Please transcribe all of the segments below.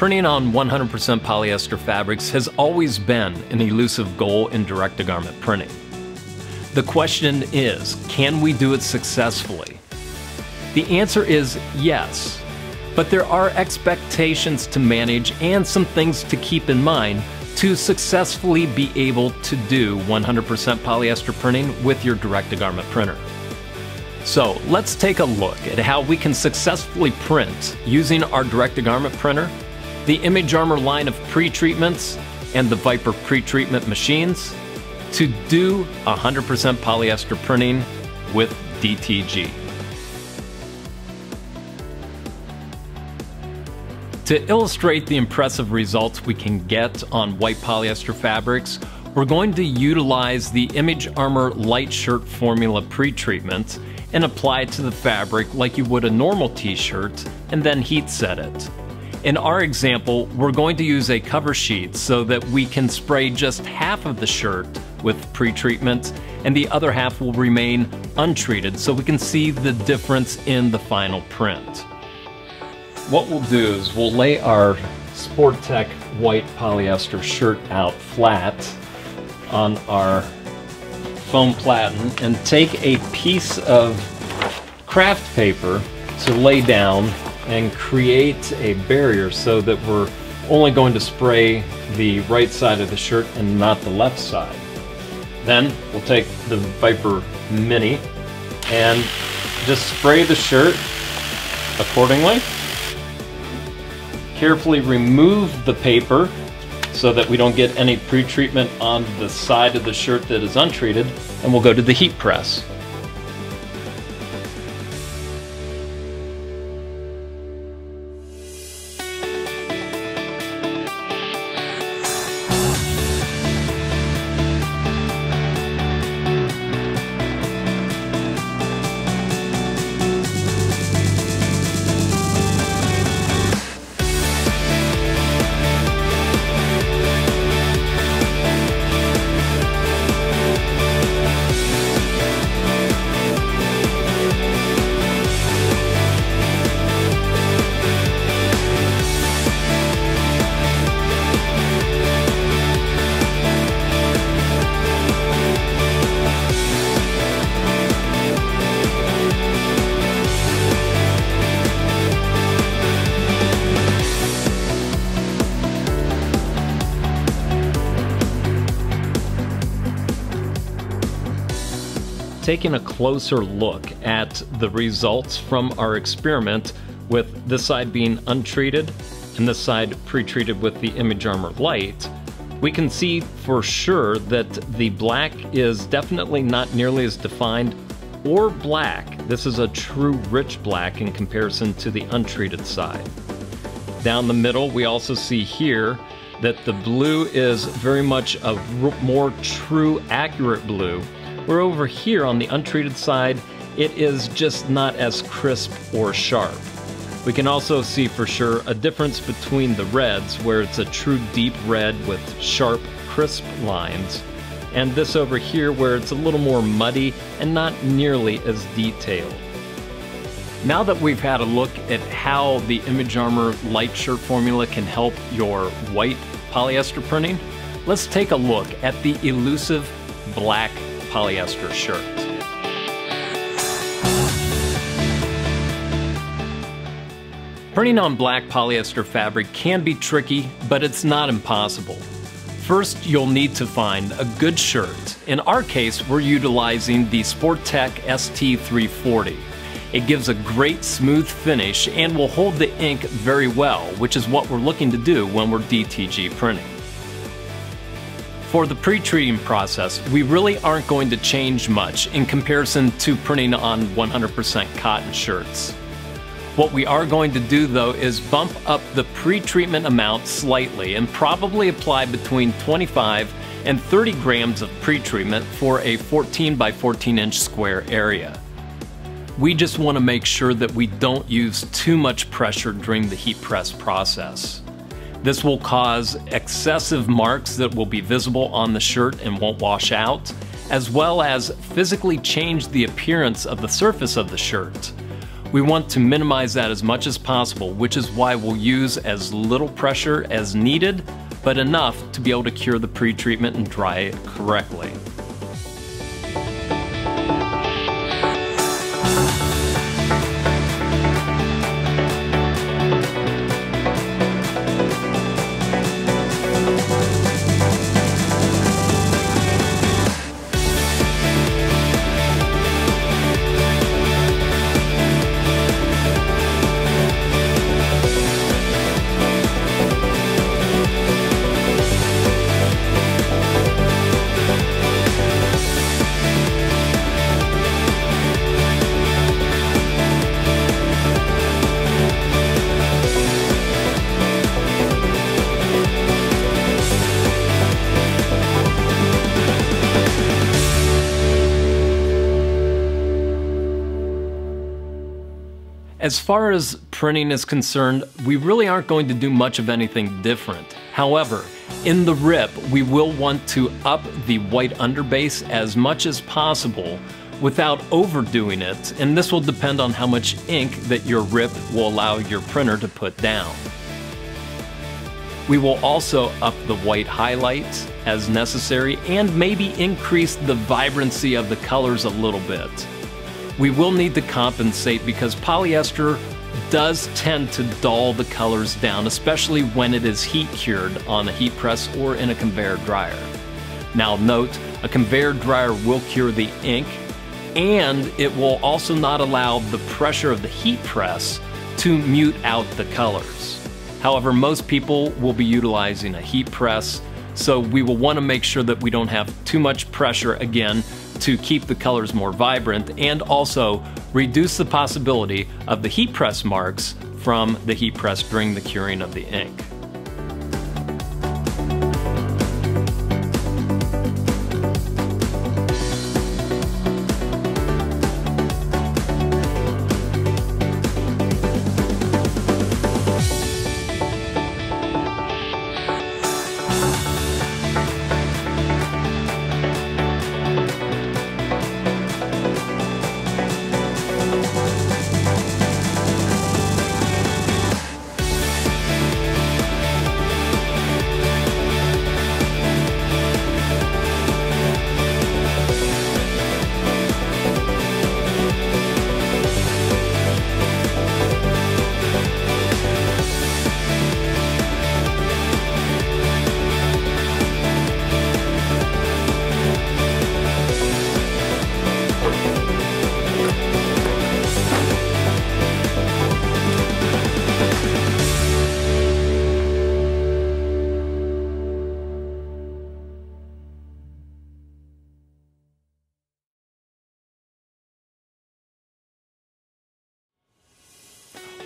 Printing on 100% polyester fabrics has always been an elusive goal in direct-to-garment printing. The question is, can we do it successfully? The answer is yes, but there are expectations to manage and some things to keep in mind to successfully be able to do 100% polyester printing with your direct-to-garment printer. So let's take a look at how we can successfully print using our direct-to-garment printer the Image Armor line of pre-treatments and the Viper pre-treatment machines to do 100% polyester printing with DTG. To illustrate the impressive results we can get on white polyester fabrics, we're going to utilize the Image Armor Light Shirt Formula pre-treatment and apply it to the fabric like you would a normal t-shirt and then heat set it. In our example, we're going to use a cover sheet so that we can spray just half of the shirt with pre-treatment and the other half will remain untreated so we can see the difference in the final print. What we'll do is we'll lay our Sport-Tek white polyester shirt out flat on our foam platen and take a piece of craft paper to lay down and create a barrier so that we're only going to spray the right side of the shirt and not the left side. Then we'll take the Viper Mini and just spray the shirt accordingly. Carefully remove the paper so that we don't get any pre-treatment on the side of the shirt that is untreated and we'll go to the heat press. Taking a closer look at the results from our experiment with this side being untreated and this side pre-treated with the Image Armor Light, we can see for sure that the black is definitely not nearly as defined or black. This is a true rich black in comparison to the untreated side. Down the middle, we also see here that the blue is very much a more true, accurate blue, where over here on the untreated side, it is just not as crisp or sharp. We can also see for sure a difference between the reds, where it's a true deep red with sharp, crisp lines, and this over here where it's a little more muddy and not nearly as detailed. Now that we've had a look at how the Image Armor light shirt formula can help your white polyester printing, let's take a look at the elusive black polyester shirt. Printing on black polyester fabric can be tricky, but it's not impossible. First, you'll need to find a good shirt. In our case, we're utilizing the Sport-Tek ST340. It gives a great smooth finish and will hold the ink very well, which is what we're looking to do when we're DTG printing. For the pre-treating process, we really aren't going to change much in comparison to printing on 100% cotton shirts. What we are going to do though is bump up the pre-treatment amount slightly and probably apply between 25 and 30 grams of pre-treatment for a 14 by 14 inch square area. We just want to make sure that we don't use too much pressure during the heat press process. This will cause excessive marks that will be visible on the shirt and won't wash out, as well as physically change the appearance of the surface of the shirt. We want to minimize that as much as possible, which is why we'll use as little pressure as needed, but enough to be able to cure the pre-treatment and dry it correctly. As far as printing is concerned, we really aren't going to do much of anything different. However, in the RIP, we will want to up the white underbase as much as possible without overdoing it, and this will depend on how much ink that your RIP will allow your printer to put down. We will also up the white highlights as necessary and maybe increase the vibrancy of the colors a little bit we will need to compensate because polyester does tend to dull the colors down, especially when it is heat cured on a heat press or in a conveyor dryer. Now note, a conveyor dryer will cure the ink and it will also not allow the pressure of the heat press to mute out the colors. However, most people will be utilizing a heat press, so we will want to make sure that we don't have too much pressure again to keep the colors more vibrant and also reduce the possibility of the heat press marks from the heat press during the curing of the ink.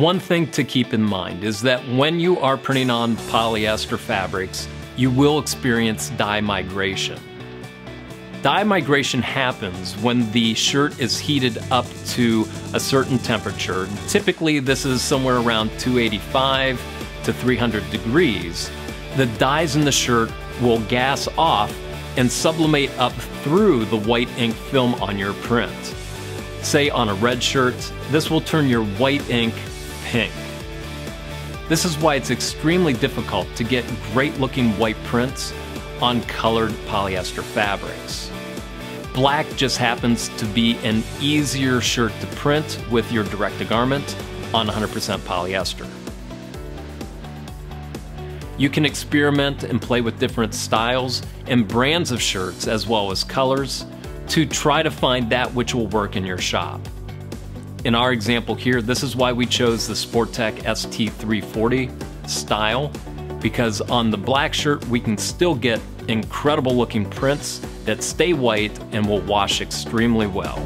One thing to keep in mind is that when you are printing on polyester fabrics, you will experience dye migration. Dye migration happens when the shirt is heated up to a certain temperature. Typically, this is somewhere around 285 to 300 degrees. The dyes in the shirt will gas off and sublimate up through the white ink film on your print. Say on a red shirt, this will turn your white ink pink. This is why it's extremely difficult to get great looking white prints on colored polyester fabrics. Black just happens to be an easier shirt to print with your direct to garment on 100% polyester. You can experiment and play with different styles and brands of shirts as well as colors to try to find that which will work in your shop. In our example here, this is why we chose the Sport-Tek ST340 style, because on the black shirt, we can still get incredible looking prints that stay white and will wash extremely well.